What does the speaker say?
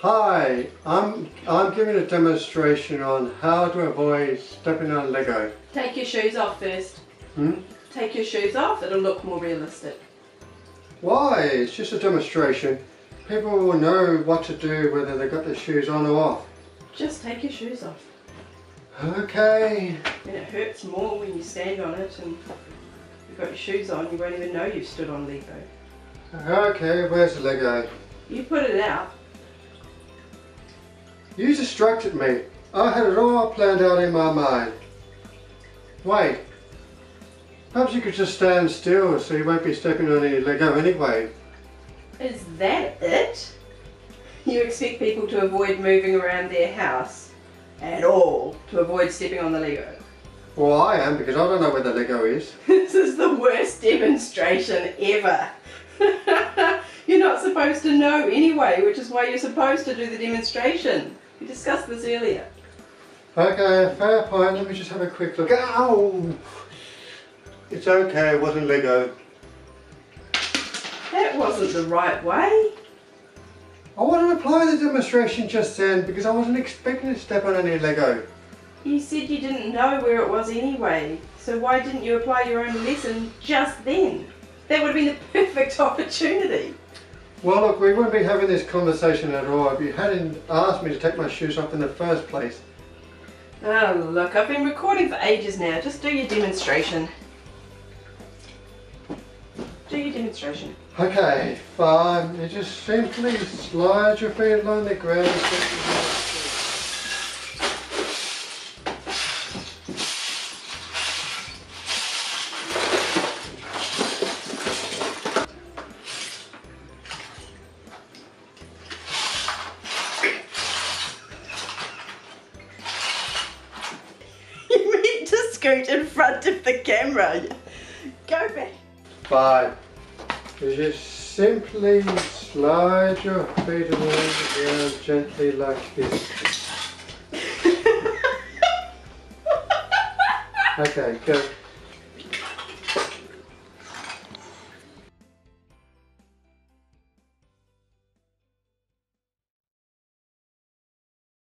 Hi, I'm I'm giving a demonstration on how to avoid stepping on Lego. Take your shoes off first. Hmm? Take your shoes off, it'll look more realistic. Why? It's just a demonstration. People will know what to do whether they've got their shoes on or off. Just take your shoes off. Okay. And it hurts more when you stand on it and you've got your shoes on, you won't even know you've stood on Lego. Okay, where's the Lego? You put it out. You distracted me. I had it all planned out in my mind. Wait. Perhaps you could just stand still so you won't be stepping on any Lego anyway. Is that it? You expect people to avoid moving around their house at all to avoid stepping on the Lego. Well, I am because I don't know where the Lego is. This is the worst demonstration ever. you're not supposed to know anyway, which is why you're supposed to do the demonstration. We discussed this earlier. Okay, fair point. Let me just have a quick look. Ow! It's okay, it wasn't Lego. That wasn't the right way. I wanted to apply the demonstration just then because I wasn't expecting to step on any Lego. You said you didn't know where it was anyway, so why didn't you apply your own lesson just then? That would have been the perfect opportunity. Well, look, we wouldn't be having this conversation at all if you hadn't asked me to take my shoes off in the first place. Oh, look, I've been recording for ages now. Just do your demonstration. Do your demonstration. Okay, fine. You just simply slide your feet along the ground. Scoot in front of the camera. Go back. Fine. You just simply slide your feet along the ground gently like this. Okay, go.